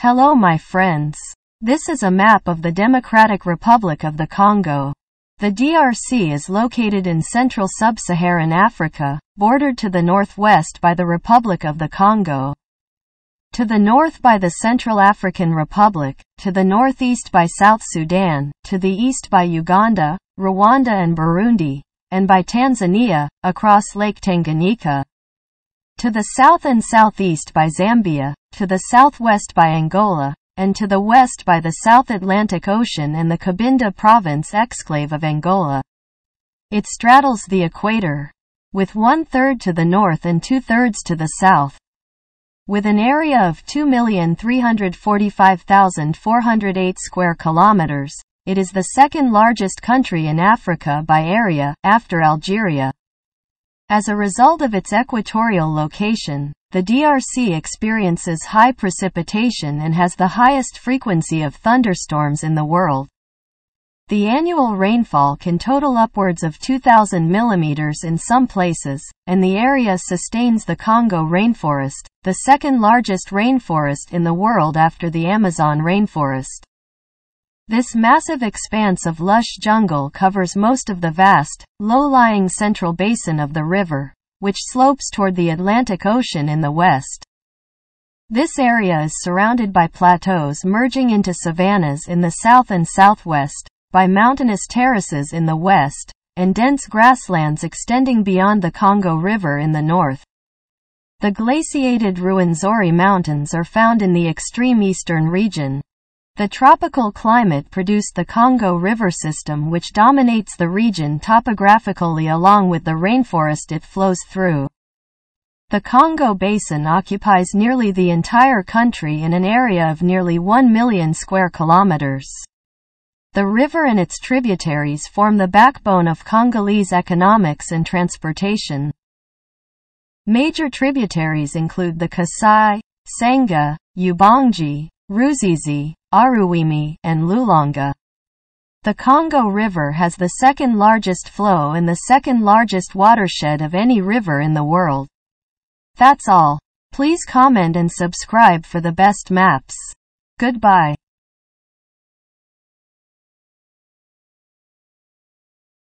Hello my friends. This is a map of the Democratic Republic of the Congo. The DRC is located in central sub-Saharan Africa, bordered to the northwest by the Republic of the Congo. To the north by the Central African Republic, to the northeast by South Sudan, to the east by Uganda, Rwanda and Burundi, and by Tanzania, across Lake Tanganyika. To the south and southeast by Zambia, to the southwest by Angola, and to the west by the South Atlantic Ocean and the Cabinda Province exclave of Angola. It straddles the equator, with one-third to the north and two-thirds to the south. With an area of 2,345,408 square kilometers, it is the second largest country in Africa by area, after Algeria. As a result of its equatorial location, the DRC experiences high precipitation and has the highest frequency of thunderstorms in the world. The annual rainfall can total upwards of 2,000 millimeters in some places, and the area sustains the Congo rainforest, the second largest rainforest in the world after the Amazon rainforest. This massive expanse of lush jungle covers most of the vast, low-lying central basin of the river, which slopes toward the Atlantic Ocean in the west. This area is surrounded by plateaus merging into savannas in the south and southwest, by mountainous terraces in the west, and dense grasslands extending beyond the Congo River in the north. The glaciated Ruwenzori Mountains are found in the extreme eastern region, the tropical climate produced the Congo River system which dominates the region topographically along with the rainforest it flows through. The Congo Basin occupies nearly the entire country in an area of nearly 1 million square kilometers. The river and its tributaries form the backbone of Congolese economics and transportation. Major tributaries include the Kasai, Sanga, Ubangi, Ruzizi, Aruwimi, and Lulonga. The Congo River has the second largest flow and the second largest watershed of any river in the world. That's all. Please comment and subscribe for the best maps. Goodbye.